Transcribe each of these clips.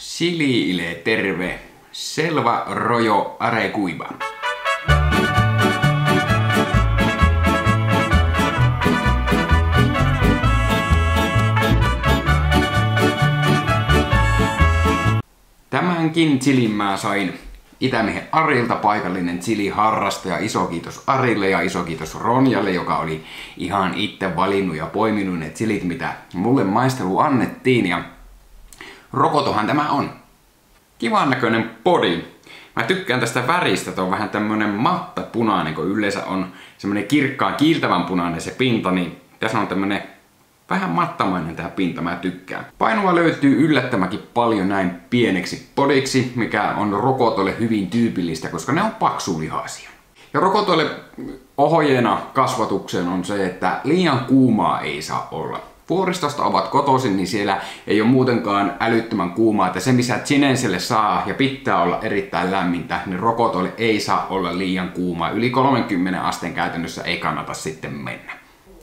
Siliile terve. Selva rojo arekuiva. Tämänkin chilin mä sain Itämiehen Arilta paikallinen chili-harrastaja. Iso kiitos Arille ja iso kiitos Ronjalle, joka oli ihan itse valinnut ja poiminut ne chilit, mitä mulle maistelu annettiin. Ja rokotohan tämä on. Kivan näköinen podi. Mä tykkään tästä väristä, että on vähän tämmönen matta punainen, kun yleensä on semmonen kirkkaan kiiltävän punainen se pinta, niin tässä on tämmönen vähän mattamainen tää pinta, mä tykkään. Painoa löytyy yllättämäkin paljon näin pieneksi podiksi, mikä on rokotolle hyvin tyypillistä, koska ne on paksulihaisia. Ja rokotolle ohjeena kasvatukseen on se, että liian kuumaa ei saa olla. Vuoristosta ovat kotoisin, niin siellä ei ole muutenkaan älyttömän kuumaa, että se missä chinenselle saa ja pitää olla erittäin lämmintä, niin rokotolle ei saa olla liian kuumaa. Yli 30 asteen käytännössä ei kannata sitten mennä.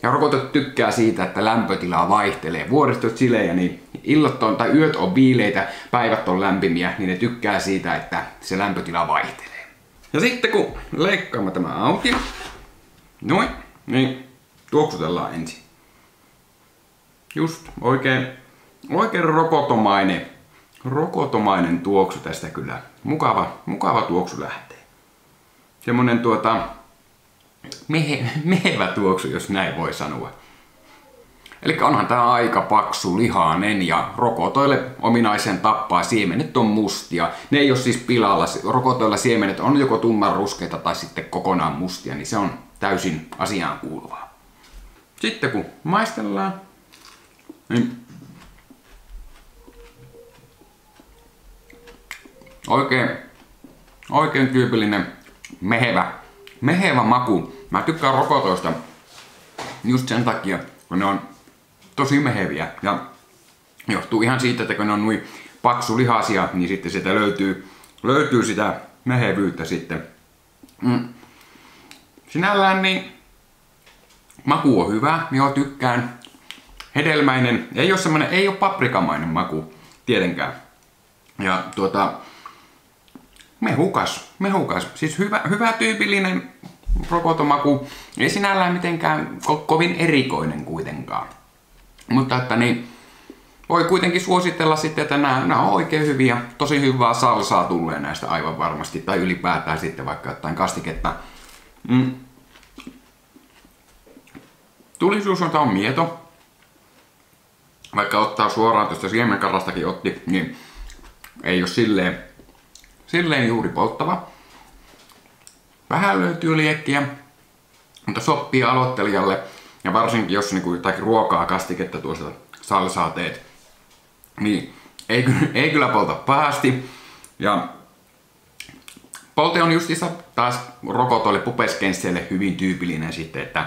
Ja rokotet tykkää siitä, että lämpötila vaihtelee. Vuoristot chilejä, niin illat on, tai yöt on viileitä, päivät on lämpimiä, niin ne tykkää siitä, että se lämpötila vaihtelee. Ja sitten kun leikkaamme tämä auki, noin, niin tuoksutellaan ensin. Just oikein, oikein rokotomainen, rokotomainen tuoksu tästä kyllä. Mukava, mukava tuoksu lähtee. Semmonen tuota, mehe, mehevä tuoksu, jos näin voi sanoa. Eli onhan tää aika paksu lihainen ja rokotoille ominaisen tappaa siemenet on mustia. Ne ei ole siis pilalla. Rokotoilla siemenet on joko tumman ruskeita tai sitten kokonaan mustia, niin se on täysin asiaan kuuluvaa. Sitten kun maistellaan, niin oikein, oikein tyypillinen mehevä, mehevä maku. Mä tykkään rokotoista just sen takia, kun ne on tosi meheviä. Ja johtuu ihan siitä, että kun ne on noin paksulihasia, niin sitten sitä löytyy, löytyy sitä mehevyyttä sitten. Mm. Sinällään niin maku on hyvä, joo tykkään. Hedelmäinen, ei ole semmonen, ei ole paprikamainen maku, tietenkään. Ja tuota, mehukas, mehukas. Siis hyvä, hyvä tyypillinen rokotomaku. Ei sinällään mitenkään ko- kovin erikoinen kuitenkaan. Mutta että niin, voi kuitenkin suositella sitten, että nämä, nämä on oikein hyviä. Tosi hyvää salsaa tulee näistä aivan varmasti. Tai ylipäätään sitten vaikka jotain kastiketta. Mm. Tulisuus on, on mieto. Vaikka ottaa suoraan tuosta siemenkarrastakin otti, niin ei ole silleen, silleen juuri polttava. Vähän löytyy liekkiä, mutta sopii aloittelijalle. Ja varsinkin jos niinku jotakin ruokaa, kastiketta tuosta salsaa teet, niin ei, ei kyllä polta pahasti. Ja polte on justissa taas rokotoille pupeskensseille hyvin tyypillinen sitten, että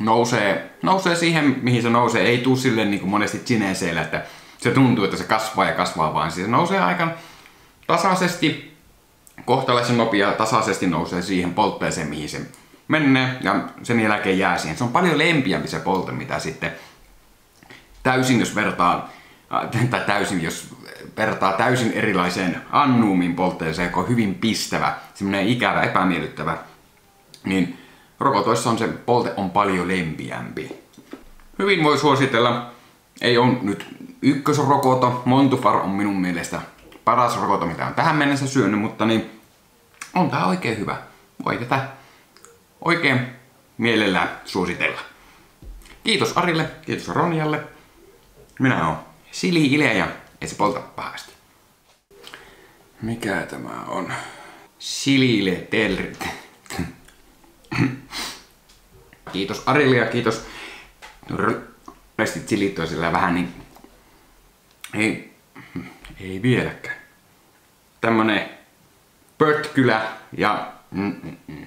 nousee, nousee siihen, mihin se nousee. Ei tuu silleen niin kuin monesti chineseillä, että se tuntuu, että se kasvaa ja kasvaa, vaan siis se nousee aika tasaisesti, kohtalaisen nopea tasaisesti nousee siihen poltteeseen, mihin se menee ja sen jälkeen jää siihen. Se on paljon lempiämpi se polte, mitä sitten täysin, jos vertaa, tai täysin, jos vertaa täysin erilaiseen annuumin poltteeseen, joka on hyvin pistävä, semmoinen ikävä, epämiellyttävä, niin rokotoissa on se polte on paljon lempiämpi. Hyvin voi suositella, ei on nyt ykkösrokoto, Montufar on minun mielestä paras rokoto, mitä on tähän mennessä syönyt, mutta niin on tää oikein hyvä. Voi tätä oikein mielellään suositella. Kiitos Arille, kiitos Ronjalle. Minä oon Sili Ile ja ei se polta pahasti. Mikä tämä on? Silile Telrit. Kiitos Arille ja kiitos restit silit sillä vähän niin... Ei, ei vieläkään. Tämmönen pötkylä ja... Mm, mm, mm.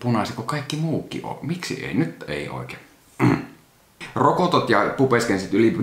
Punaisi kuin kaikki muukin on. Miksi ei? Nyt ei oikein. Rokotot ja pupeskensit yli...